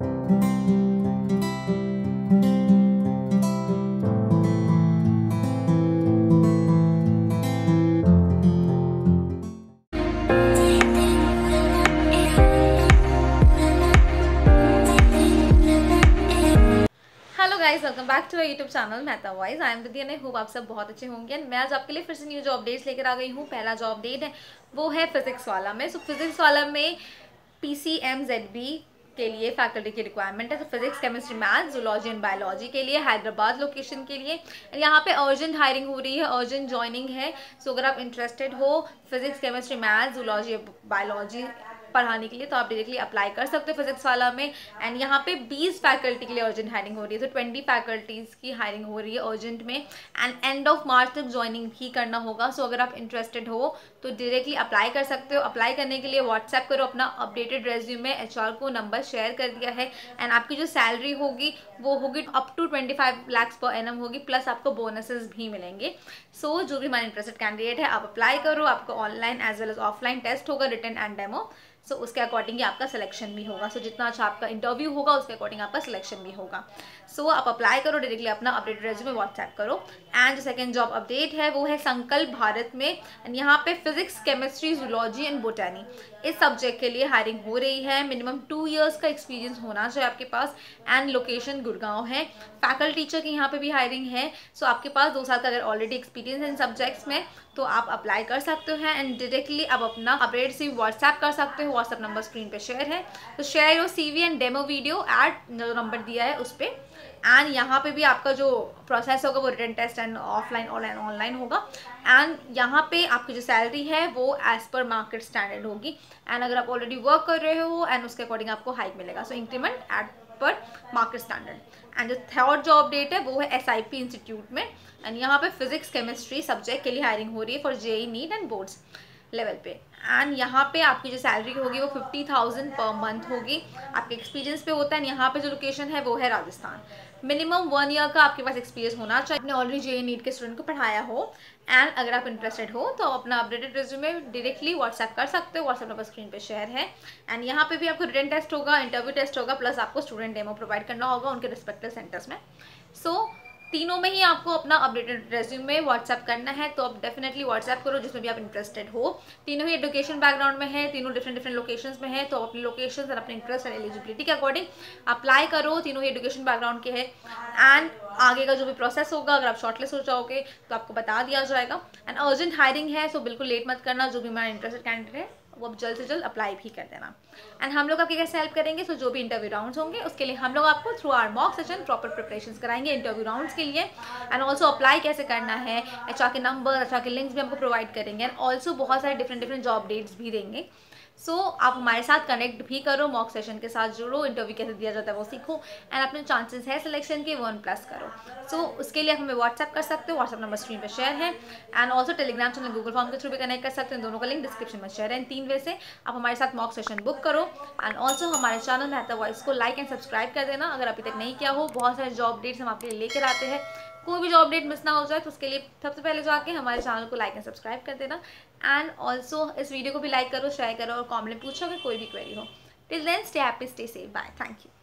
Guys welcome back to YouTube channel Mehta voice I am Vidya ने hope आप सब बहुत अच्छे होंगे। एंड मैं आज आपके लिए फिर से न्यू जॉब अपडेट्स लेकर आ गई हूँ। पहला जॉब अपडेट है, वो है फिजिक्स वाला में। सो फिजिक्स वाला में P C M Z B के लिए फैकल्टी की रिक्वायरमेंट है तो physics chemistry math zoology and biology के लिए हैदराबाद लोकेशन के लिए। यहाँ पे अर्जेंट हायरिंग हो रही है अर्जेंट ज्वाइनिंग है। सो अगर आप इंटरेस्टेड हो physics chemistry math zoology biology पढ़ाने के लिए तो आप डायरेक्टली अप्लाई कर सकते हो फिजिक्स वाला में। एंड यहाँ पे 20 फैकल्टी के लिए अर्जेंट हायरिंग हो रही है तो 20 फैकल्टीज़ की हायरिंग हो रही है अर्जेंट में। एंड एंड ऑफ़ मार्च तक ज्वाइनिंग भी करना होगा। सो so, अगर आप इंटरेस्टेड हो तो डायरेक्टली अप्लाई कर सकते हो। अप्लाई करने के लिए व्हाट्सएप करो अपना अपडेटेड रेज्यूम में। एचआर को नंबर शेयर कर दिया है। एंड आपकी जो सैलरी होगी वो होगी up to twenty five lakhs per annum. Plus आपको बोनसेस भी मिलेंगे। सो so, जो भी हमारे इंटरेस्टेड कैंडिडेट है आप अप्लाई करो। आपको online as well as offline test होगा written and demo so so, उसके अकॉर्डिंग ही आपका सिलेक्शन भी होगा। सो so, जितना अच्छा आपका इंटरव्यू होगा उसके अकॉर्डिंग आपका सिलेक्शन भी होगा। सो so, आप अप्लाई करो डायरेक्टली अपना अपडेटेड रेज्यूमे व्हाट्सएप करो। एंड जो सेकेंड जॉब अपडेट है वो है संकल्प भारत में। एंड यहाँ पे physics chemistry zoology and botany इस सब्जेक्ट के लिए हायरिंग हो रही है। मिनिमम टू ईयर्स का एक्सपीरियंस होना चाहिए आपके पास। एंड लोकेशन गुड़गांव है। फैकल्टी टीचर की यहाँ पे भी हायरिंग है। सो so, आपके पास दो साल का अगर ऑलरेडी एक्सपीरियंस है इन सब्जेक्ट्स में तो आप अप्लाई कर सकते हो एंड डायरेक्टली आप अपना अपडेट सी व्हाट्सएप कर सकते हो। व्हाट्सएप नंबर स्क्रीन पे शेयर है। तो share your CV and demo video at जो नंबर दिया है उस पर एंड यहाँ पे भी आपका जो प्रोसेस होगा वो written test and offline online online होगा। एंड यहाँ पे आपकी जो सैलरी है वो एज पर मार्केट स्टैंडर्ड होगी। एंड अगर आप ऑलरेडी वर्क कर रहे हो एंड उसके अकॉर्डिंग आपको हाइक मिलेगा। So increment at par market standard and जो थर्ड जो अपडेट है, वो है एसआईपी इंस्टीट्यूट में. एंड यहाँ पे फिजिक्स केमिस्ट्री सब्जेक्ट के लिए हायरिंग हो रही है for JEE NEET and boards level पे। एंड यहाँ पे आपकी जो सैलरी होगी वो फिफ्टी थाउज़ेंड पर मंथ होगी। आपके एक्सपीरियंस पे होता है यहाँ पे जो लोकेशन है वो है राजस्थान। मिनिमम वन ईयर का आपके पास एक्सपीरियंस होना चाहिए। आपने ऑलरेडी जे नीट के स्टूडेंट को पढ़ाया हो। एंड अगर आप इंटरेस्टेड हो तो अपना अपडेटेड रिज्यूमे डायरेक्टली व्हाट्सएप कर सकते हो। व्हाट्सएप नंबर स्क्रीन पे शेयर है। एंड यहाँ पे भी आपको रिटर्न टेस्ट होगा इंटरव्यू टेस्ट होगा प्लस आपको स्टूडेंट डेमो प्रोवाइड करना होगा उनके रिस्पेक्टिव सेंटर्स में। सो so, तीनों में ही आपको अपना अपडेटेड रेज्यूमे व्हाट्सएप करना है तो आप डेफिनेटली व्हाट्सएप करो जिसमें भी आप इंटरेस्टेड हो। तीनों ही एजुकेशन बैकग्राउंड में है, तीनों डिफरेंट डिफरेंट लोकेशंस में है तो अपनी लोकेशन और अपने इंटरेस्ट एंड एलिजिबिलिटी के अकॉर्डिंग अप्लाई करो, तीनों ही एजुकेशन बैकग्राउंड के है। एंड आगे का जो भी प्रोसेस होगा, अगर आप शॉर्टलिस्ट हो जाओगे तो आपको बता दिया जाएगा। एंड अर्जेंट हायरिंग है सो बिल्कुल लेट मत करना, जो भी हमारा इंटरेस्टेड कैंडिडेट है वो जल्द से जल्द अप्लाई भी कर देना। एंड हम लोग आपकी कैसे हेल्प करेंगे? सो so, जो भी इंटरव्यू राउंड्स होंगे उसके लिए हम लोग आपको through our mock session proper preparation कराएँगे इंटरव्यू राउंड्स के लिए। एंड ऑल्सो अप्लाई कैसे करना है एच के नंबर एच के लिंक्स भी हमको प्रोवाइड करेंगे। एंड ऑल्सो बहुत सारे डिफरेंट डिफरेंट जॉब डेट्स भी देंगे। सो so, आप हमारे साथ कनेक्ट भी करो मॉक सेशन के साथ जुड़ो इंटरव्यू कैसे दिया जाता है वो सीखो। एंड अपने चांसेस है सिलेक्शन के वन प्लस करो। सो so, उसके लिए आप हमें व्हाट्सएप कर सकते हो व्हाट्सएप नंबर स्क्रीन पर शेयर है। And also Telegram channel Google form के थ्रू भी कनेक्ट कर सकते हैं। दोनों का लिंक डिस्क्रिप्शन में शेयर है। तीन वे से आप हमारे साथ मॉक सेशन बुक करो. एंड ऑल्सो हमारे चैनल मेहता वॉइस को लाइक एंड सब्सक्राइब कर देना. अगर अभी तक नहीं किया हो, बहुत सारे जॉब डेट्स हम आपके लिए लेकर आते हैं. कोई भी जॉब अपडेट मिस ना हो जाए तो उसके लिए सबसे पहले जाके हमारे चैनल को लाइक एंड सब्सक्राइब कर देना. एंड ऑल्सो इस वीडियो को भी लाइक करो शेयर करो और कॉमेंट पूछो अगर कोई भी क्वेरी हो. Till then stay happy stay safe bye thank you